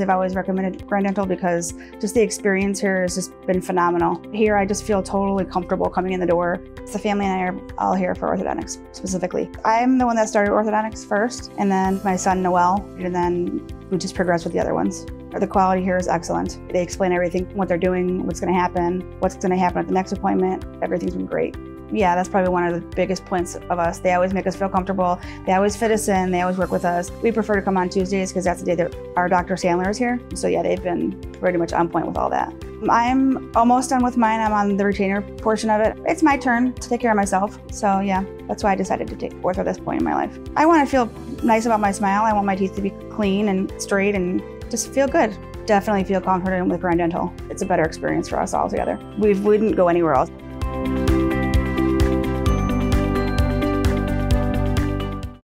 I've always recommended Grand Dental because just the experience here has just been phenomenal. Here, I just feel totally comfortable coming in the door. The family and I are all here for orthodontics specifically. I'm the one that started orthodontics first, and then my son Noel, and then we just progressed with the other ones. The quality here is excellent. They explain everything, what they're doing, what's going to happen, what's going to happen at the next appointment. Everything's been great yeah, that's probably one of the biggest points of us. They always make us feel comfortable. They always fit us in. They always work with us. We prefer to come on Tuesdays because that's the day that our Dr. Sandler is here. So yeah, they've been pretty much on point with all that. I'm almost done with mine. I'm on the retainer portion of it. It's my turn to take care of myself. So yeah, that's why I decided to take ortho at this point in my life. I want to feel nice about my smile. I want my teeth to be clean and straight and just feel good definitely feel confident with Grand Dental. It's a better experience for us all together. We wouldn't go anywhere else.